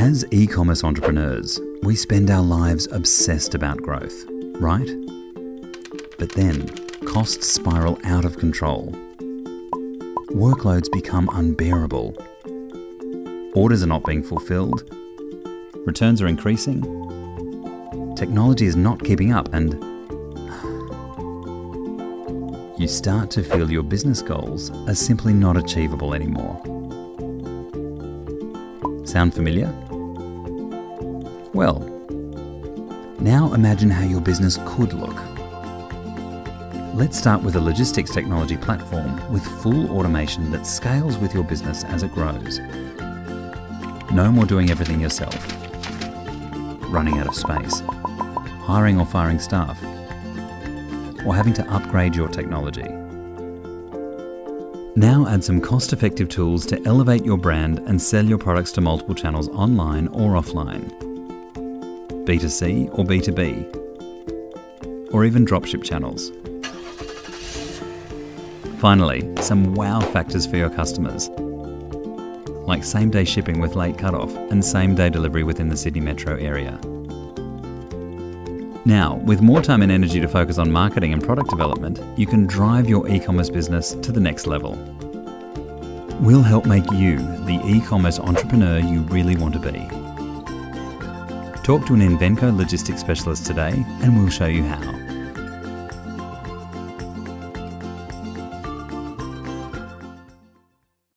As e commerce entrepreneurs, we spend our lives obsessed about growth, right? But then, costs spiral out of control. Workloads become unbearable. Orders are not being fulfilled. Returns are increasing. Technology is not keeping up, and you start to feel your business goals are simply not achievable anymore. Sound familiar? Well, now imagine how your business could look. Let's start with a logistics technology platform with full automation that scales with your business as it grows. No more doing everything yourself, running out of space, hiring or firing staff, or having to upgrade your technology. Now add some cost effective tools to elevate your brand and sell your products to multiple channels online or offline. B2C or B2B, or even dropship channels. Finally, some wow factors for your customers, like same day shipping with late cutoff and same day delivery within the Sydney metro area. Now, with more time and energy to focus on marketing and product development, you can drive your e commerce business to the next level. We'll help make you the e commerce entrepreneur you really want to be. Talk to an Invenco logistics specialist today and we'll show you how.